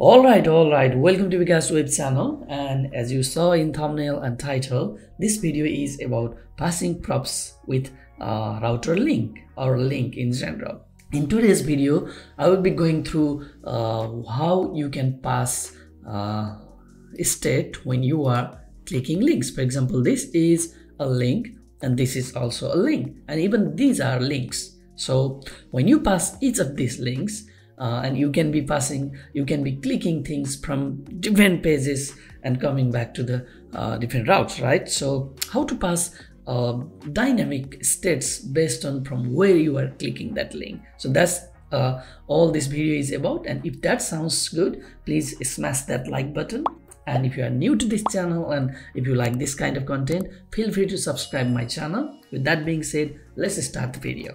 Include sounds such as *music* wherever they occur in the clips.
Alright, alright, welcome to Bikash web channel and as you saw in thumbnail and title, this video is about passing props with a router link or link in general. In today's video, I will be going through uh, how you can pass uh, state when you are clicking links. For example, this is a link and this is also a link and even these are links. So when you pass each of these links, uh, and you can be passing you can be clicking things from different pages and coming back to the uh, different routes right? So how to pass uh, dynamic states based on from where you are clicking that link. So that's uh, all this video is about. And if that sounds good please smash that like button. And if you are new to this channel and if you like this kind of content feel free to subscribe my channel. With that being said let's start the video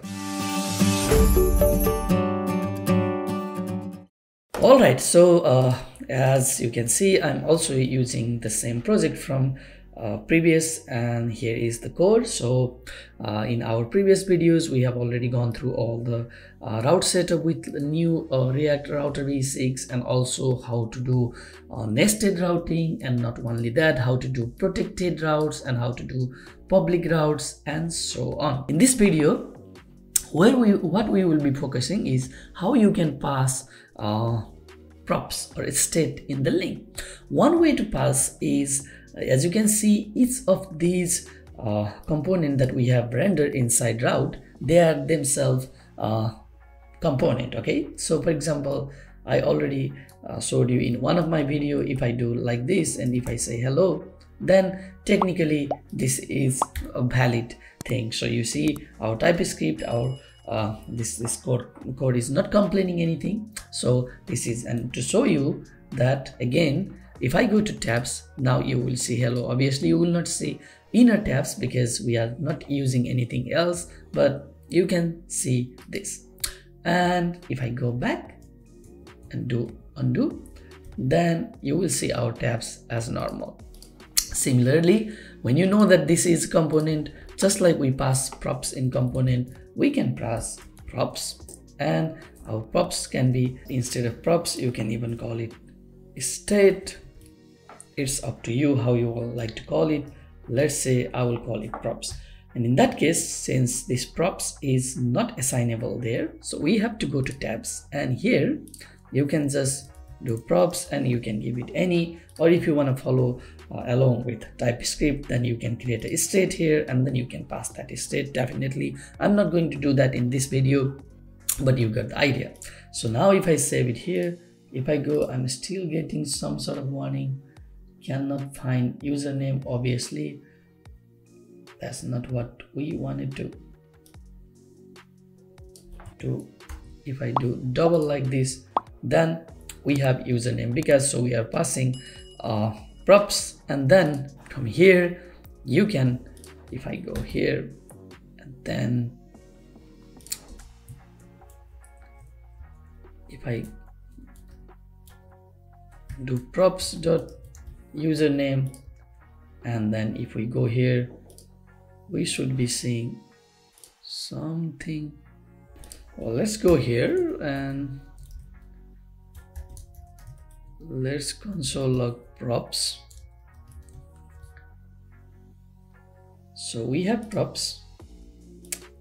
all right so uh, as you can see i'm also using the same project from uh, previous and here is the code. So uh, in our previous videos we have already gone through all the uh, route setup with the new uh, react router v6 and also how to do uh, nested routing and not only that how to do protected routes and how to do public routes and so on. In this video where we what we will be focusing is how you can pass uh, props or state in the link. One way to pass is as you can see each of these uh, component that we have rendered inside route they are themselves uh, component okay? So for example i already uh, showed you in one of my video if i do like this and if i say hello then technically this is a valid thing. So you see our typescript our uh, this this code code is not complaining anything. So this is and to show you that again if i go to tabs now you will see hello obviously you will not see inner tabs because we are not using anything else but you can see this. And if i go back and do undo then you will see our tabs as normal. Similarly when you know that this is component just like we pass props in component we can pass props and our props can be instead of props you can even call it state. It's up to you how you will like to call it. Let's say i will call it props. And in that case since this props is not assignable there so we have to go to tabs. And here you can just do props and you can give it any. Or if you want to follow uh, along with typescript then you can create a state here and then you can pass that state. Definitely i'm not going to do that in this video but you got the idea. So now if i save it here if i go i'm still getting some sort of warning. Cannot find username obviously. That's not what we wanted to do. If i do double like this then we have username because so we are passing uh, props and then from here. You can if I go here and then if I do props dot username and then if we go here we should be seeing something. Well let's go here and let's console log props. So we have props.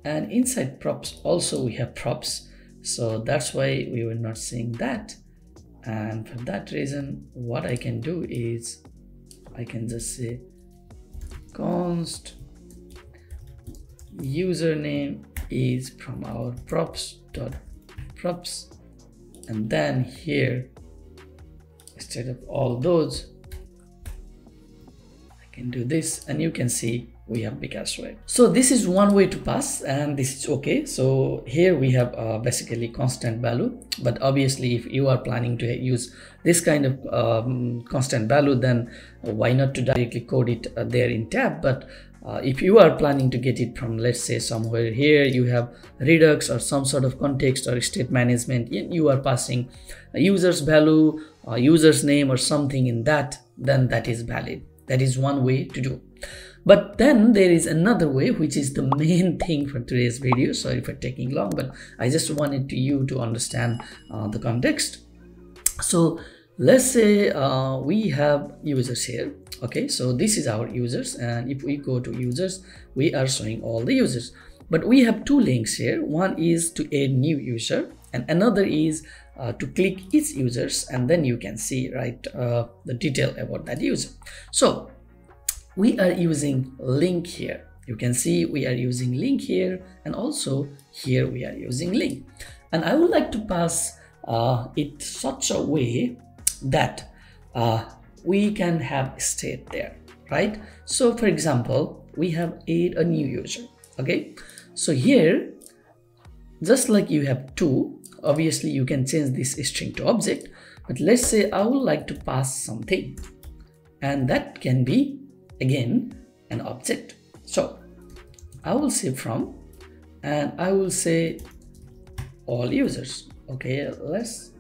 And inside props also we have props. So that's why we were not seeing that. And for that reason what I can do is I can just say const username is from our props dot props. And then here instead of all those I can do this and you can see we have Bikash Web. So this is one way to pass and this is okay. So here we have uh, basically constant value, but obviously if you are planning to use this kind of um, constant value, then why not to directly code it uh, there in tab. But uh, if you are planning to get it from let's say somewhere here you have redux or some sort of context or state management and you are passing a user's value a user's name or something in that then that is valid. That is one way to do. But then there is another way which is the main *laughs* thing for today's video. Sorry for taking long but i just wanted to you to understand uh, the context. So let's say uh, we have users here okay? So this is our users and if we go to users we are showing all the users. But we have two links here. One is to add new user and another is uh, to click each users and then you can see right uh, the detail about that user. So we are using link here. You can see we are using link here and also here we are using link. And i would like to pass uh, it such a way that uh, we can have state there right? So for example we have add a new user okay? So here just like you have two obviously you can change this string to object but let's say i would like to pass something and that can be again an object. So i will say from and i will say all users okay? Let's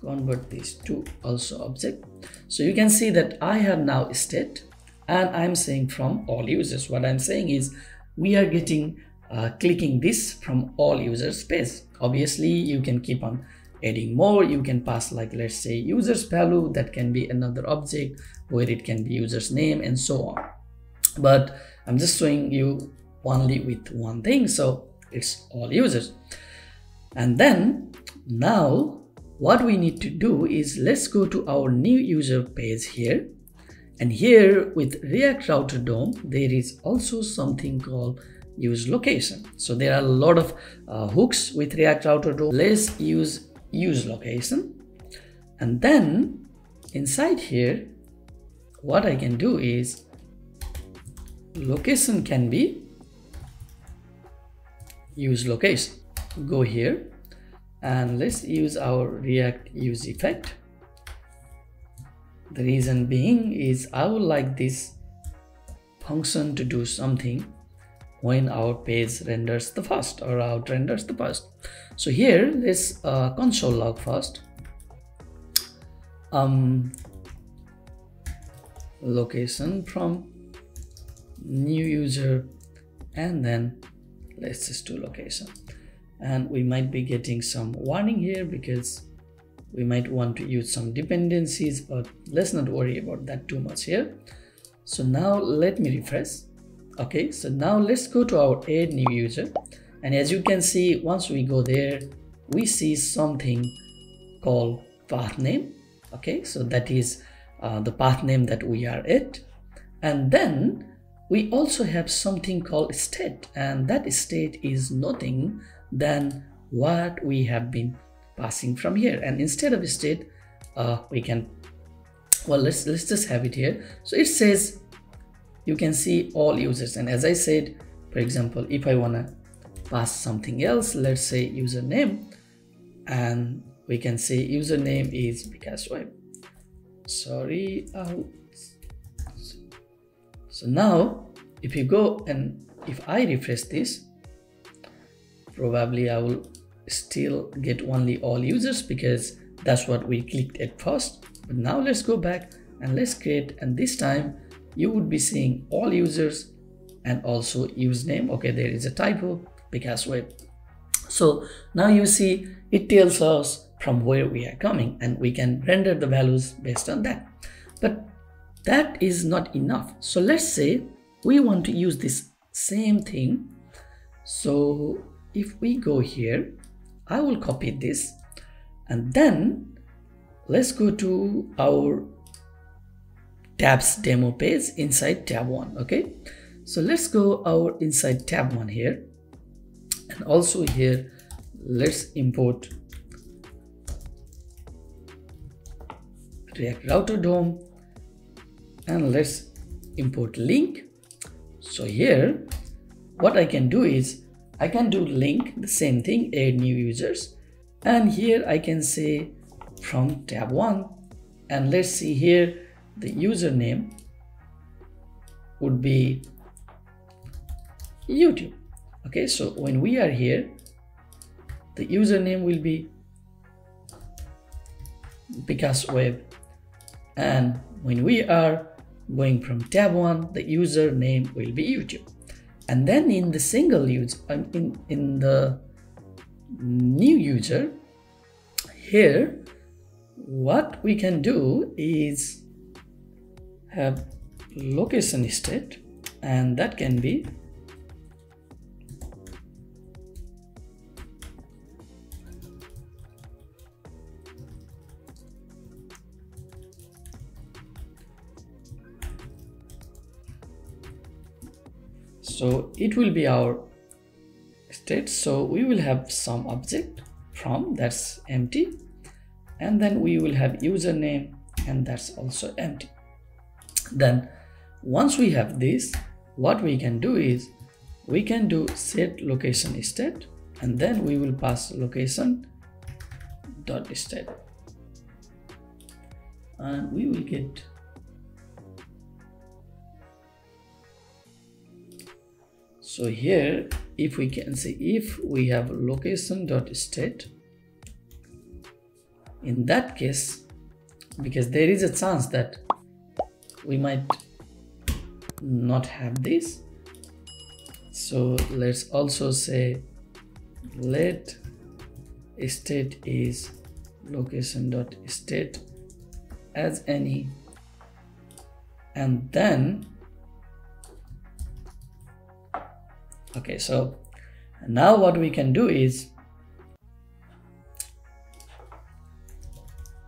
convert these to also object. So you can see that i have now state and i'm saying from all users. What i'm saying is we are getting uh, clicking this from all users space. Obviously you can keep on adding more. You can pass like let's say users value. That can be another object where it can be users name and so on. But i'm just showing you only with one thing. So it's all users. And then now what we need to do is let's go to our new user page here. And here with react router dom there is also something called use location. So there are a lot of uh, hooks with react router dom. Let's use use location. And then inside here what i can do is location can be use location. Go here and let's use our react use effect. The reason being is i would like this function to do something when our page renders the first or out renders the first. So here let's uh, console log first. Um location from new user and then let's just do location and we might be getting some warning here because we might want to use some dependencies but let's not worry about that too much here. So now let me refresh. Okay so now let's go to our add new user. And as you can see once we go there we see something called path name. Okay so that is uh, the path name that we are at. And then we also have something called state and that state is nothing than what we have been passing from here. And instead of state uh, we can well let's let's just have it here. So it says you can see all users. And as I said for example if I want to pass something else let's say username and we can say username is Web sorry oh. so now if you go and if I refresh this probably I will still get only all users because that's what we clicked at first. But now let's go back and let's create and this time you would be seeing all users and also username okay there is a typo because web so now you see it tells us from where we are coming and we can render the values based on that. But that is not enough. So let's say we want to use this same thing. So if we go here I will copy this and then let's go to our tabs demo page inside tab 1 okay? So let's go our inside tab 1 here and also here let's import react router dom and let's import link. So here what I can do is I can do link the same thing add new users. And here I can say from tab 1 and let's see here the username would be YouTube. Okay so when we are here the username will be Bikash Web. And when we are going from tab 1 the username will be YouTube and then in the single use um, in in the new user here what we can do is have location state and that can be so it will be our state. So we will have some object from that's empty. And then we will have username and that's also empty. Then once we have this what we can do is we can do set location state and then we will pass location dot state. And we will get so here if we can see if we have location dot state in that case because there is a chance that we might not have this. So let's also say let state is location dot state as any and then okay so now what we can do is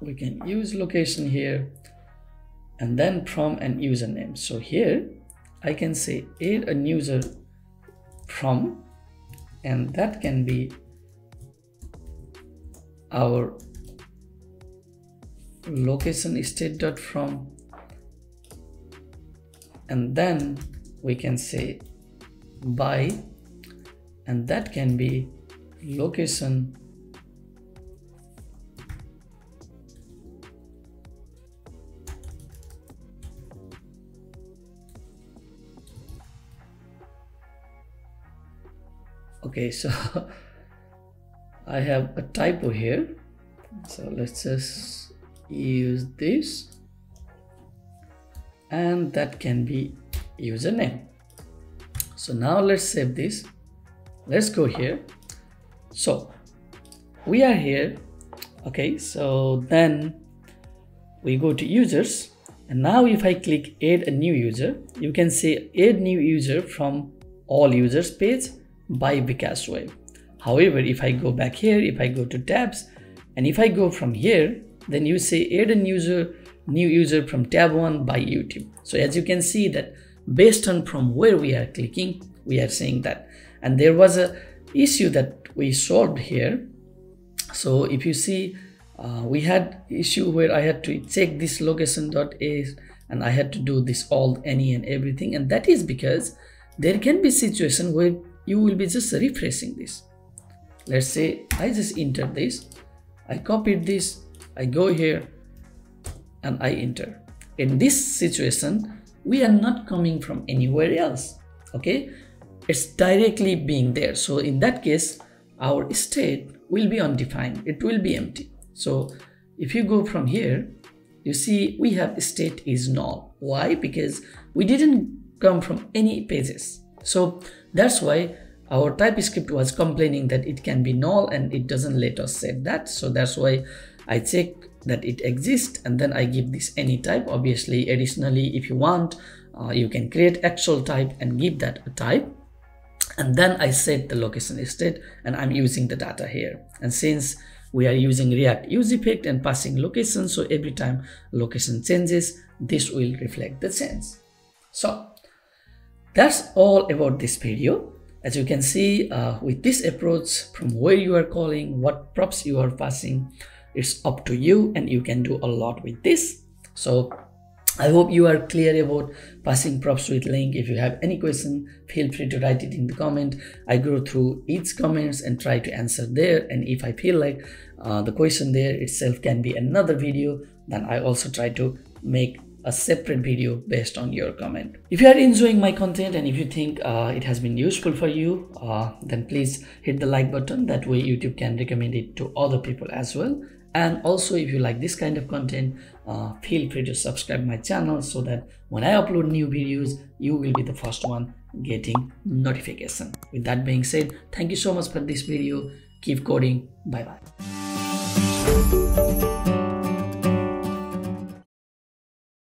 we can use location here and then from an username. So here I can say add a user from and that can be our location state dot from. And then we can say by and that can be location okay so *laughs* I have a typo here. So let's just use this. And that can be username so now let's save this let's go here so we are here okay so then we go to users and now if I click add a new user you can say add new user from all users page by Bikash Web. However, if I go back here, if I go to tabs, and if I go from here, then you say add a new user, new user from tab 1 by YouTube. So as you can see that based on from where we are clicking, we are saying that. And there was a issue that we solved here. So if you see, uh, we had issue where I had to check this location.a and I had to do this all any and everything. And that is because there can be situation where you will be just refreshing this let's say I just enter this I copied this I go here and I enter in this situation we are not coming from anywhere else okay? It's directly being there. So in that case our state will be undefined. It will be empty. So if you go from here you see we have state is null. Why? Because we didn't come from any pages so that's why our TypeScript was complaining that it can be null and it doesn't let us set that. So that's why I check that it exists and then I give this any type. Obviously, additionally, if you want, uh, you can create actual type and give that a type. And then I set the location state and I'm using the data here. And since we are using React use effect and passing location, so every time location changes, this will reflect the change. So that's all about this video. As you can see, uh, with this approach, from where you are calling, what props you are passing, it's up to you and you can do a lot with this. So I hope you are clear about passing props with link If you have any question, feel free to write it in the comment. I go through each comments and try to answer there. And if I feel like uh, the question there itself can be another video, then I also try to make a separate video based on your comment. If you are enjoying my content and if you think uh, it has been useful for you, uh, then please hit the like button. That way YouTube can recommend it to other people as well. And also if you like this kind of content, uh, feel free to subscribe my channel so that when I upload new videos, you will be the first one getting notification. With that being said, thank you so much for this video. Keep coding. Bye bye.